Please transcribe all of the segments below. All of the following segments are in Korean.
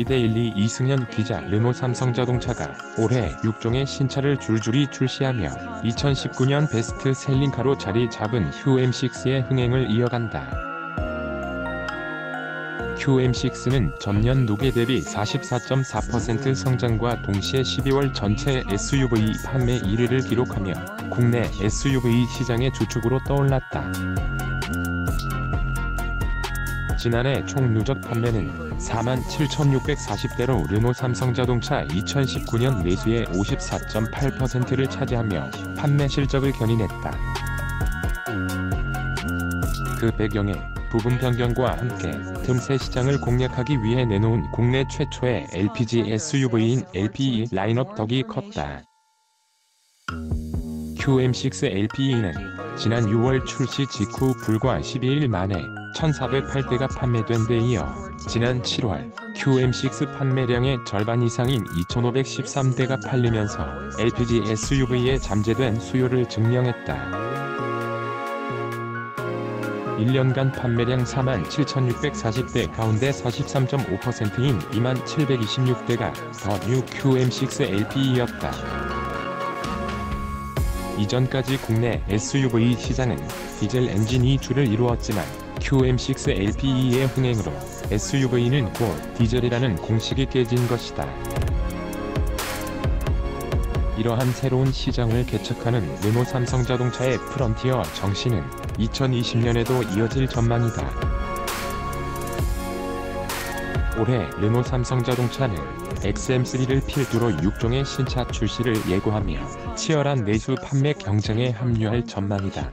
이데일리 이승현 기자 르노 삼성자동차가 올해 6종의 신차를 줄줄이 출시하며 2019년 베스트셀링카로 자리 잡은 QM6의 흥행을 이어간다. QM6는 전년 누계 대비 44.4% 성장과 동시에 12월 전체 SUV 판매 1위를 기록하며 국내 SUV 시장의 주축으로 떠올랐다. 지난해 총 누적 판매는 47,640대로 르노 삼성자동차 2019년 매수의 54.8%를 차지하며 판매 실적을 견인했다. 그 배경에 부분 변경과 함께 틈새 시장을 공략하기 위해 내놓은 국내 최초의 LPG SUV인 LPE 라인업 덕이 컸다. QM6 LPE는 지난 6월 출시 직후 불과 12일 만에 1,408대가 판매된 데 이어 지난 7월 QM6 판매량의 절반 이상인 2,513대가 팔리면서 LPG SUV에 잠재된 수요를 증명했다. 1년간 판매량 47,640대 가운데 43.5%인 2726대가 The New QM6 LPe였다. 이전까지 국내 SUV 시장은 디젤 엔진이 주를 이루었지만 QM6 LPe의 흥행으로 SUV는 곧 디젤이라는 공식이 깨진 것이다. 이러한 새로운 시장을 개척하는 르노 삼성자동차의 프런티어 정신은 2020년에도 이어질 전망이다. 올해 르노 삼성자동차는 XM3를 필두로 6종의 신차 출시를 예고하며 치열한 내수 판매 경쟁에 합류할 전망이다.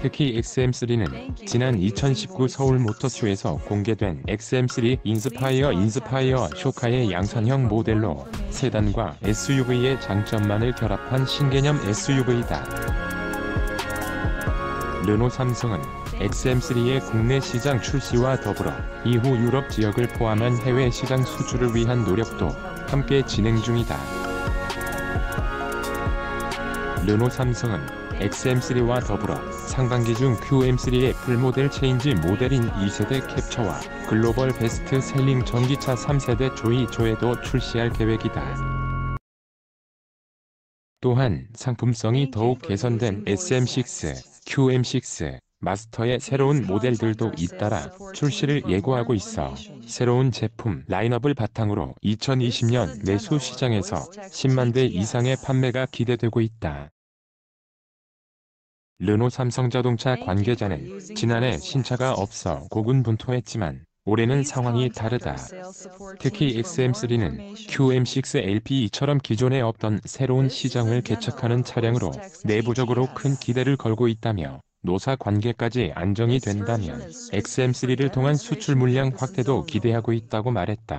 특히 XM3는 지난 2019 서울 모터쇼에서 공개된 XM3 Inspire Inspire show car의 양산형 모델로 세단과 SUV의 장점만을 결합한 신개념 SUV다. 르노 삼성은 XM3의 국내 시장 출시와 더불어 이후 유럽 지역을 포함한 해외 시장 수출을 위한 노력도 함께 진행 중이다. 르노 삼성은 XM3와 더불어 상반기 중 QM3의 full model change 모델인 2세대 캡처와 글로벌 best selling 전기차 3세대 ZOE ZOE도 출시할 계획이다. 또한 상품성이 더욱 개선된 SM6, QM6, 마스터의 새로운 모델들도 잇따라 출시를 예고하고 있어. 새로운 제품 라인업을 바탕으로 2020년 내수 시장에서 10만 대 이상의 판매가 기대되고 있다. 르노 삼성자동차 관계자는 지난해 신차가 없어 고군분투했지만 올해는 상황이 다르다. 특히 XM3는 QM6 LPE처럼 기존에 없던 새로운 시장을 개척하는 차량으로 내부적으로 큰 기대를 걸고 있다며 노사 관계까지 안정이 된다면 XM3를 통한 수출 물량 확대도 기대하고 있다고 말했다.